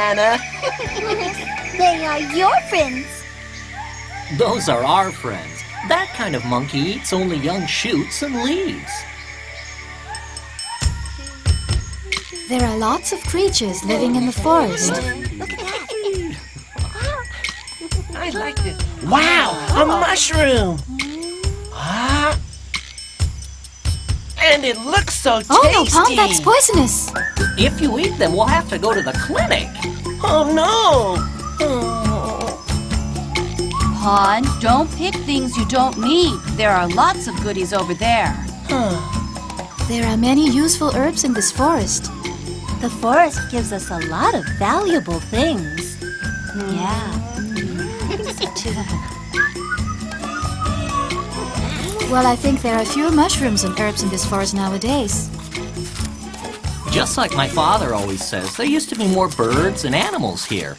your. They are your friends. Those are our friends. That kind of monkey eats only young shoots and leaves. There are lots of creatures living in the forest. Look at that. I like this. Wow, a mushroom. Ah. And it looks so tasty. Oh no, Pom, that's poisonous. If you eat them, we'll have to go to the clinic. Oh no. Oh. Pon, don't pick things you don't need. There are lots of goodies over there. There are many useful herbs in this forest. The forest gives us a lot of valuable things. Yeah. Well, I think there are fewer mushrooms and herbs in this forest nowadays. Just like my father always says, there used to be more birds and animals here.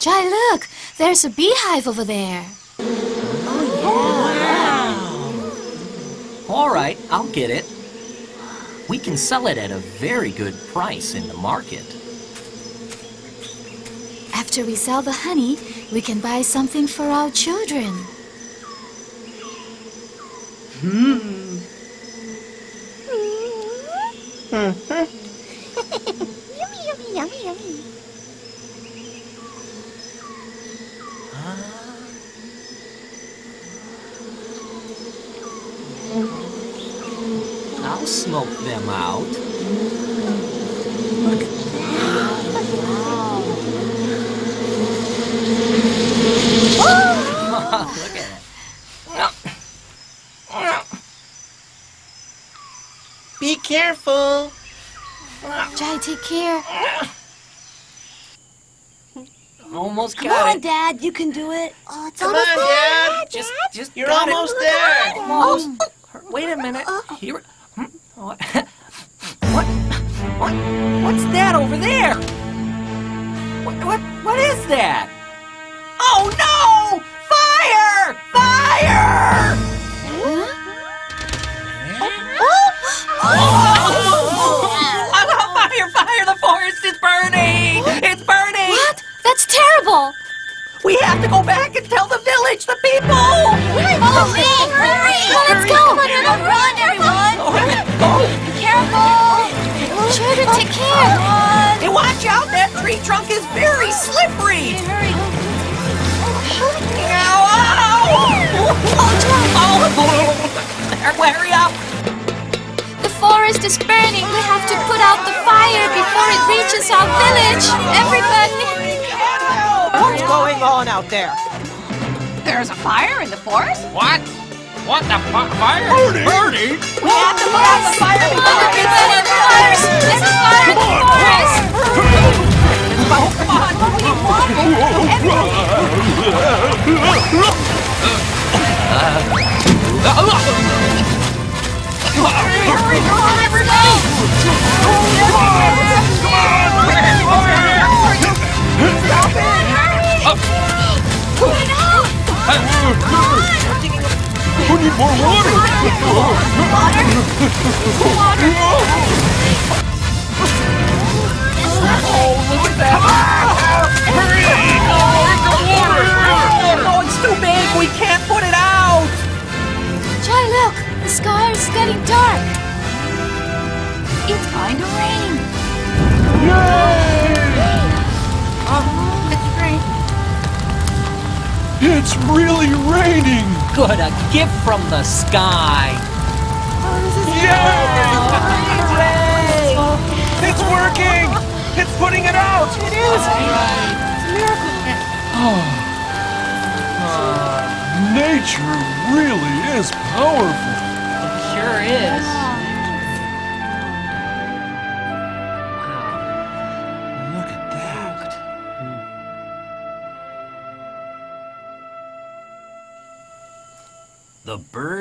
Jai, look! There's a beehive over there. Oh, yeah. Oh, wow. All right, I'll get it. We can sell it at a very good price in the market. After we sell the honey, we can buy something for our children. Hmm. Yummy, yummy, yummy, yummy. I'll smoke them out. Look at it. Be careful. Jai, take care. Almost Come got on, it. Dad, you can do it. Oh, it's Come almost on, there. Dad. Just, just You're got it. almost there. Almost. Wait a minute. Here. Hmm? What? What? What? What's that over there? What? What? What is that? Oh no! Fire! Fire! We have to go back and tell the village, the people! Follow me! Hurry! Let's go! Come on, Run, everyone! Oh, Careful! Children, take care! hey, watch out! That tree trunk is very slippery! Hurry! Ow! Oh! Hurry up! The forest is burning. We have to put out the fire before it reaches our village. Everybody! What's going on out there? There's a fire in the forest? What? What the fu- fire? Bernie! Bernie? We have to put out the fire Come on, everybody! The fire! There's a fire in the forest! Come on, we need water. Hurry, come on, everybody! We need more water! Water! Water! Oh, look at that! Hurry! Oh, it's too big! We can't put it out! Jai, look! The sky is getting dark. It's going to rain. Yay! It's raining. It's really raining! Good, a gift from the sky! It's working! It's putting it out! It is! It's a miracle! Ah, nature really is powerful. Sure is.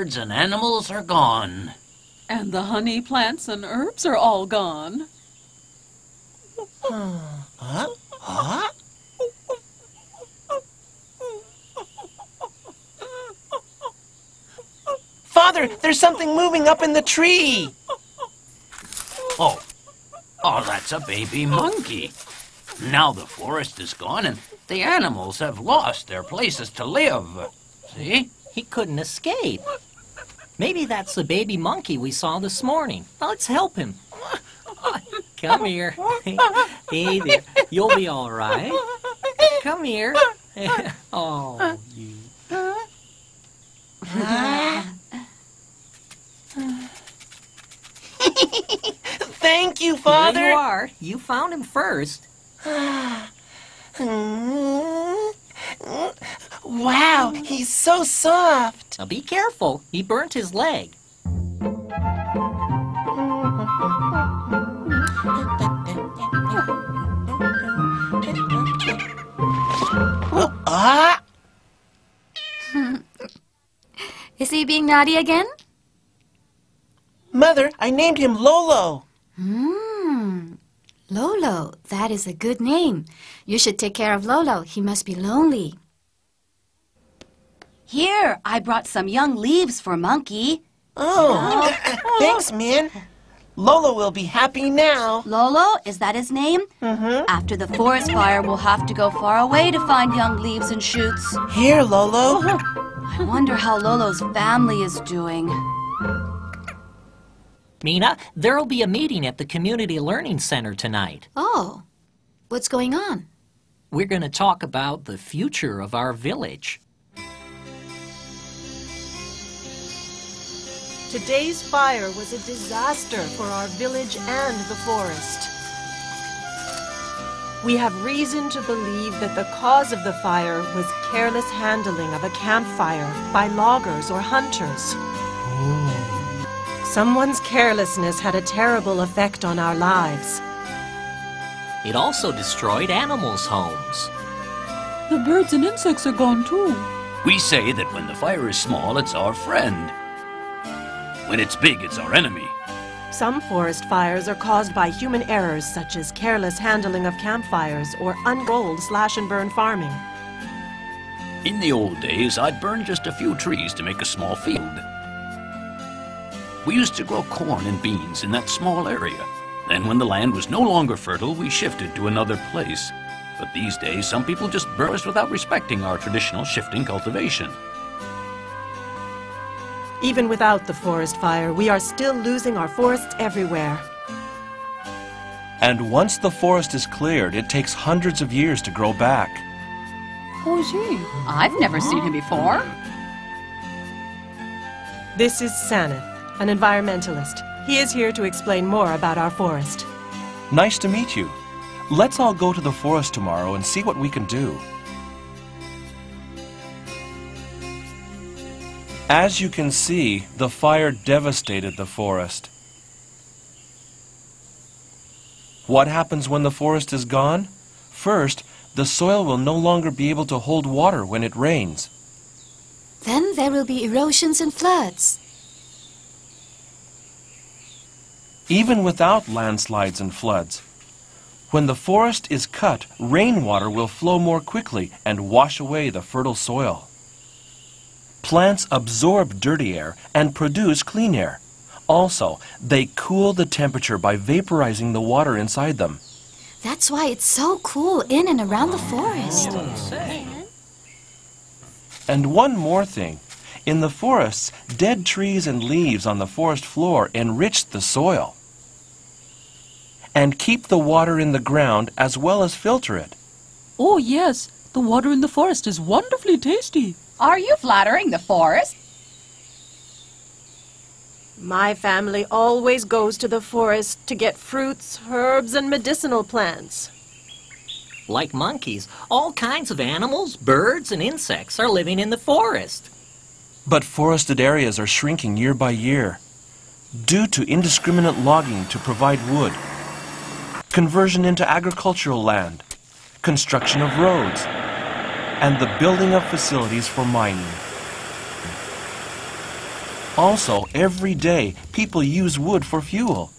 Birds and animals are gone. And the honey plants and herbs are all gone. huh? Huh? Father, there's something moving up in the tree. Oh. Oh, that's a baby monkey. Now the forest is gone and the animals have lost their places to live. See? He couldn't escape. Maybe that's the baby monkey we saw this morning. Now let's help him. Come here. Hey there. You'll be all right. Come here. Oh, you. Thank you, There Father. you are. You found him first. Wow, he's so soft. Now be careful. He burnt his leg. Ah, Is he being naughty again? Mother, I named him Lolo. Hmm. Lolo, that is a good name. You should take care of Lolo. He must be lonely. Here, I brought some young leaves for Monkey. Oh, thanks, Min. Lolo will be happy now. Lolo, is that his name? Mm-hmm. After the forest fire, we'll have to go far away to find young leaves and shoots. Here, Lolo. I wonder how Lolo's family is doing. Mina, there'll be a meeting at the Community Learning Center tonight. Oh, what's going on? We're going to talk about the future of our village. Today's fire was a disaster for our village and the forest. We have reason to believe that the cause of the fire was careless handling of a campfire by loggers or hunters. Someone's carelessness had a terrible effect on our lives. It also destroyed animals' homes. The birds and insects are gone too. We say that when the fire is small, it's our friend. When it's big, it's our enemy. Some forest fires are caused by human errors such as careless handling of campfires or unrolled slash and burn farming. In the old days, I'd burn just a few trees to make a small field. We used to grow corn and beans in that small area. Then, when the land was no longer fertile, we shifted to another place. But these days, some people just burn us without respecting our traditional shifting cultivation. Even without the forest fire, we are still losing our forests everywhere. And once the forest is cleared, it takes hundreds of years to grow back. Oh, gee. I've never seen him before. This is Saneth, an environmentalist. He is here to explain more about our forest. Nice to meet you. Let's all go to the forest tomorrow and see what we can do. As you can see, the fire devastated the forest. What happens when the forest is gone? First, the soil will no longer be able to hold water when it rains. Then there will be erosions and floods. Even without landslides and floods. When the forest is cut, rainwater will flow more quickly and wash away the fertile soil. Plants absorb dirty air and produce clean air. Also, they cool the temperature by vaporizing the water inside them. That's why it's so cool in and around the forest. And one more thing. In the forests, dead trees and leaves on the forest floor enrich the soil and keep the water in the ground as well as filter it. Oh, yes. The water in the forest is wonderfully tasty. Are you flattering the forest? My family always goes to the forest to get fruits, herbs, and medicinal plants. Like monkeys, all kinds of animals, birds, and insects are living in the forest. But forested areas are shrinking year by year due to indiscriminate logging to provide wood, conversion into agricultural land, construction of roads, and the building of facilities for mining. Also, every day, people use wood for fuel.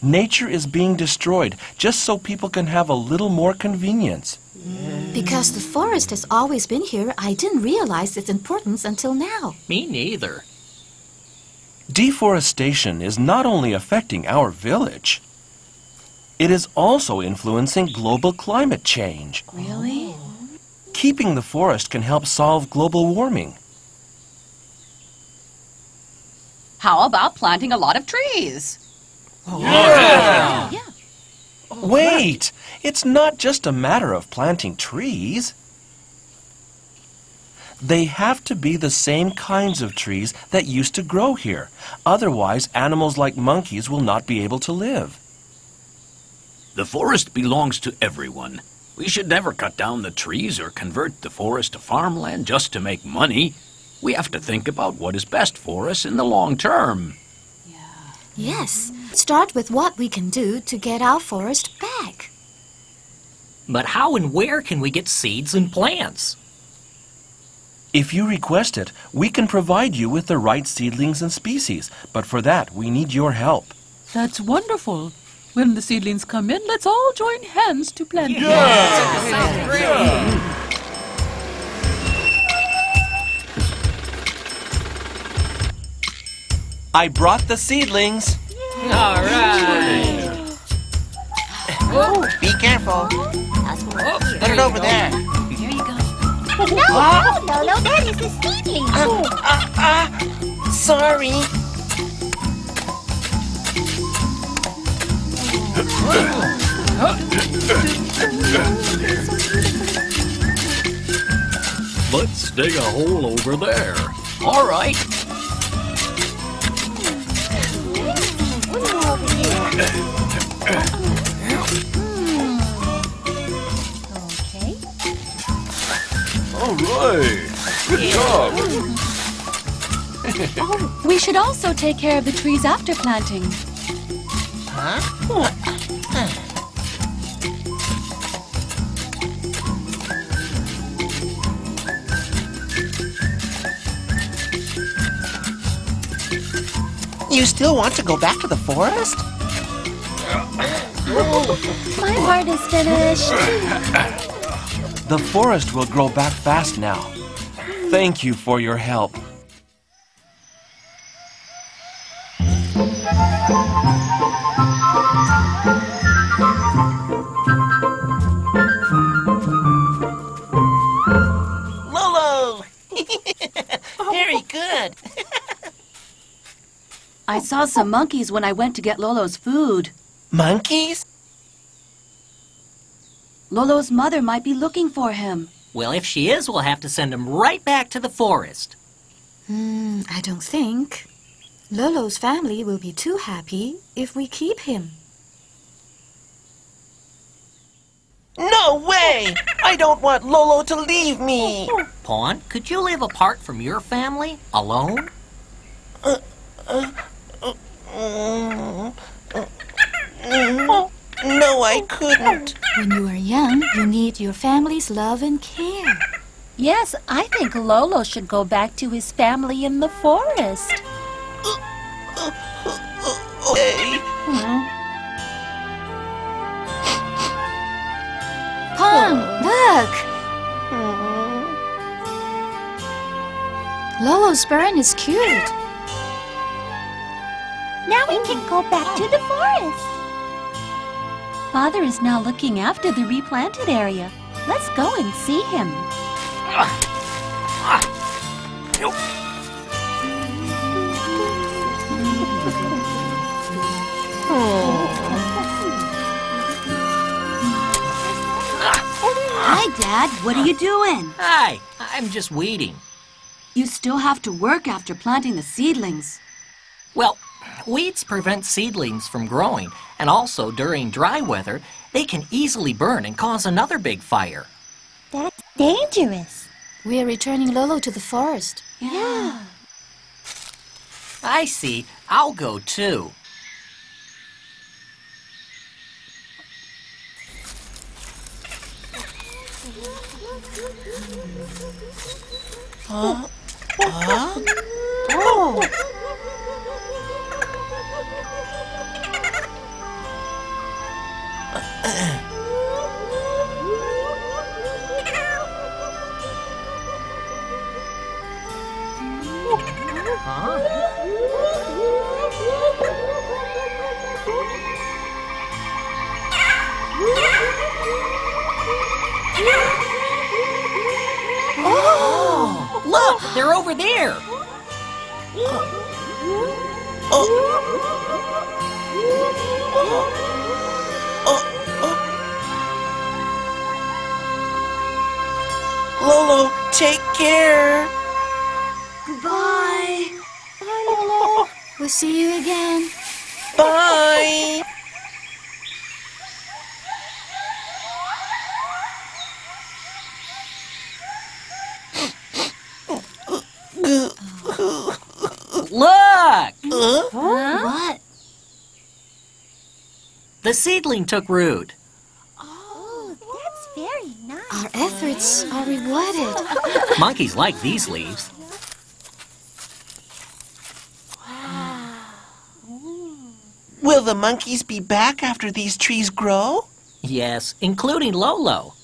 Nature is being destroyed just so people can have a little more convenience. Because the forest has always been here, I didn't realize its importance until now. Me neither. Deforestation is not only affecting our village, It is also influencing global climate change. Really? Keeping the forest can help solve global warming. How about planting a lot of trees? Yeah. Wait! It's not just a matter of planting trees. They have to be the same kinds of trees that used to grow here. Otherwise, animals like monkeys will not be able to live. The forest belongs to everyone. We should never cut down the trees or convert the forest to farmland just to make money. We have to think about what is best for us in the long term. Yeah. Yes. Start with what we can do to get our forest back. But how and where can we get seeds and plants? If you request it, we can provide you with the right seedlings and species, but for that, we need your help. That's wonderful. When the seedlings come in, let's all join hands to plant them. I brought the seedlings. All right. Oh. Be careful. Put it over there. Here you go. No, no, no, that is the seedling. Uh, uh, uh, sorry. Let's dig a hole over there. All right. Okay. All right. Good job. oh, We should also take care of the trees after planting. You still want to go back to the forest? My part is finished. The forest will grow back fast now. Thank you for your help. I saw some monkeys when I went to get Lolo's food. Monkeys? Lolo's mother might be looking for him. Well, if she is, we'll have to send him right back to the forest. Hmm, I don't think. Lolo's family will be too happy if we keep him. No way! I don't want Lolo to leave me. Pawn, could you live apart from your family, alone? Mm. No, I couldn't. When you are young, you need your family's love and care. Yes, I think Lolo should go back to his family in the forest. Okay. Pong, oh. look! Mm. Lolo's burn is cured. Now we can go back to the forest. Father is now looking after the replanted area. Let's go and see him. Hi, Dad. What are you doing? Hi, I'm just weeding. You still have to work after planting the seedlings. Well, Weeds prevent seedlings from growing, and also during dry weather, they can easily burn and cause another big fire. That's dangerous. We are returning Lolo to the forest. Yeah. I see. I'll go too. Huh? Huh? Oh! There. Lolo, take care. Goodbye. Bye, Lolo. We'll see you again. Bye. Look! What? The seedling took root. Oh, oh, that's very nice. Our efforts are rewarded. Monkeys like these leaves. Wow. Will the monkeys be back after these trees grow? Yes, including Lolo.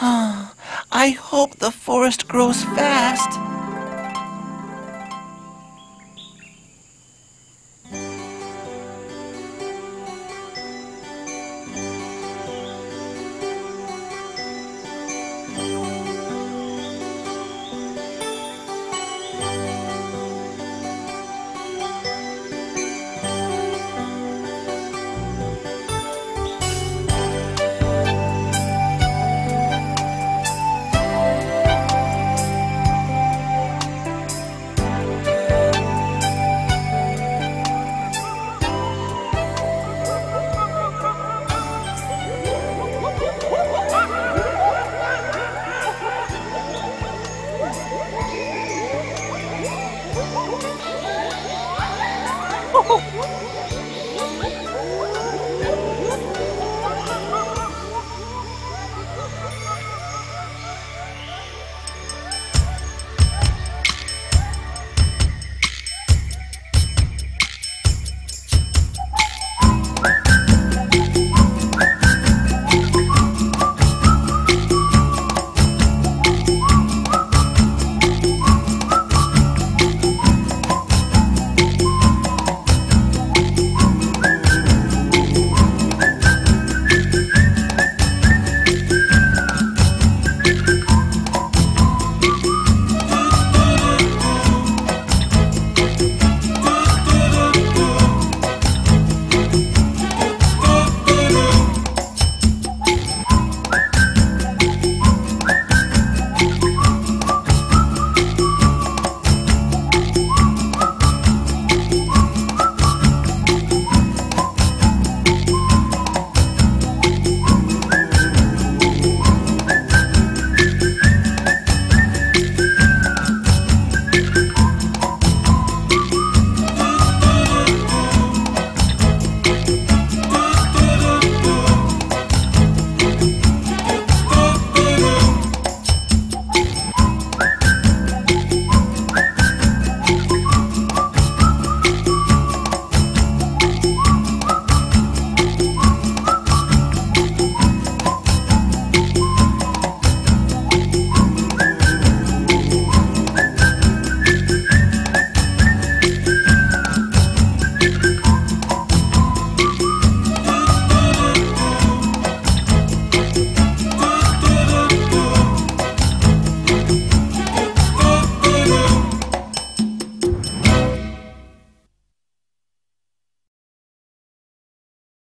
I hope the forest grows fast.